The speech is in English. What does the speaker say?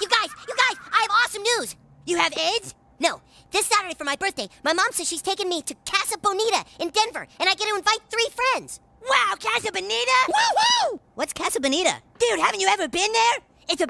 You guys, you guys, I have awesome news. You have AIDS? No. This Saturday for my birthday, my mom says she's taking me to Casa Bonita in Denver, and I get to invite three friends. Wow, Casa Bonita? Woo hoo! What's Casa Bonita? Dude, haven't you ever been there? It's a